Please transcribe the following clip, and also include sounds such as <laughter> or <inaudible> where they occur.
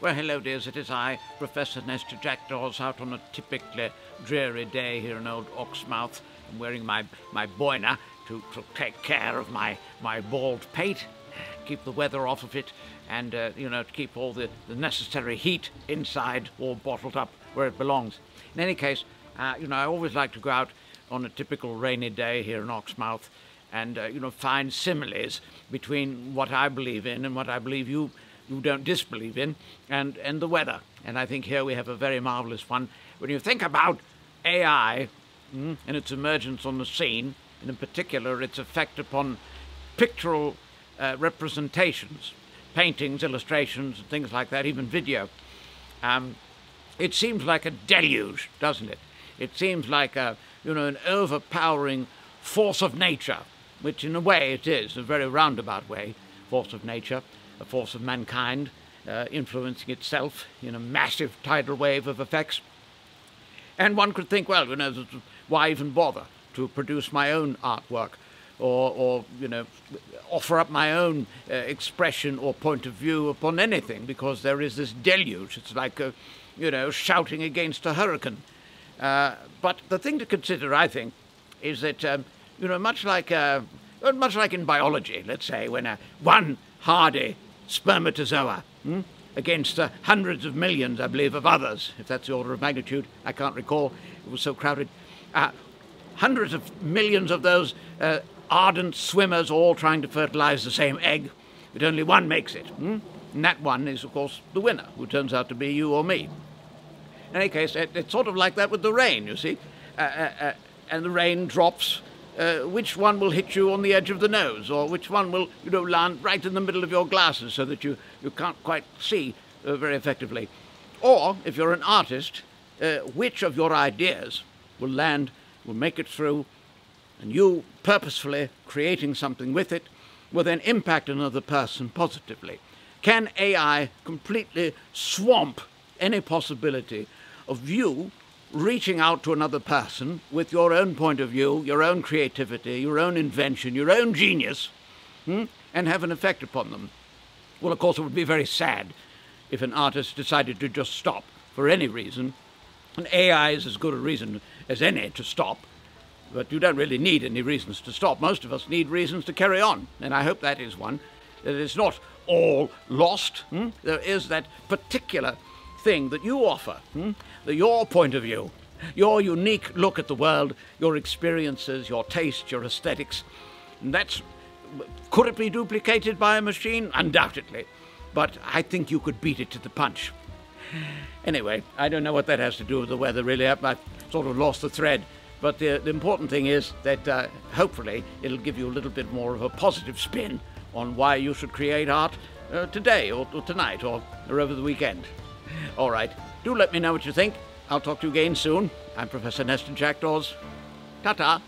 Well, hello, dears. It is I, Professor Knestor Jackdaws, out on a typically dreary day here in old Oxmouth. I'm wearing my, my boina to, to take care of my, my bald pate, keep the weather off of it, and, uh, you know, to keep all the, the necessary heat inside all bottled up where it belongs. In any case, uh, you know, I always like to go out on a typical rainy day here in Oxmouth and, uh, you know, find similes between what I believe in and what I believe you, you don't disbelieve in, and, and the weather. And I think here we have a very marvelous one. When you think about AI mm, and its emergence on the scene, and in particular its effect upon pictorial uh, representations, paintings, illustrations, and things like that, even video, um, it seems like a deluge, doesn't it? It seems like a, you know, an overpowering force of nature, which in a way it is, a very roundabout way, force of nature, a force of mankind, uh, influencing itself in a massive tidal wave of effects. And one could think, well, you know, why even bother to produce my own artwork? Or, or, you know, offer up my own uh, expression or point of view upon anything because there is this deluge. It's like, a, you know, shouting against a hurricane. Uh, but the thing to consider, I think, is that, um, you know, much like, uh, much like in biology, let's say, when a, one hardy spermatozoa hmm, against uh, hundreds of millions, I believe, of others, if that's the order of magnitude, I can't recall, it was so crowded, uh, hundreds of millions of those uh, ardent swimmers all trying to fertilize the same egg, but only one makes it. Hmm? And that one is, of course, the winner, who turns out to be you or me. In any case, it, it's sort of like that with the rain, you see. Uh, uh, uh, and the rain drops. Uh, which one will hit you on the edge of the nose, or which one will, you know, land right in the middle of your glasses so that you, you can't quite see uh, very effectively? Or, if you're an artist, uh, which of your ideas will land, will make it through, and you purposefully creating something with it will then impact another person positively? Can AI completely swamp any possibility of you reaching out to another person with your own point of view, your own creativity, your own invention, your own genius, hmm, and have an effect upon them. Well, of course, it would be very sad if an artist decided to just stop for any reason. And AI is as good a reason as any to stop. But you don't really need any reasons to stop. Most of us need reasons to carry on. And I hope that is one. That it's not all lost. Hmm? There is that particular thing that you offer, hmm? the, your point of view, your unique look at the world, your experiences, your taste, your aesthetics. And that's could it be duplicated by a machine? Undoubtedly. But I think you could beat it to the punch. Anyway, I don't know what that has to do with the weather, really. I've, I've sort of lost the thread. But the, the important thing is that uh, hopefully it'll give you a little bit more of a positive spin on why you should create art uh, today or, or tonight or, or over the weekend. <laughs> All right. Do let me know what you think. I'll talk to you again soon. I'm Professor Knestor Jackdaws. Ta-ta.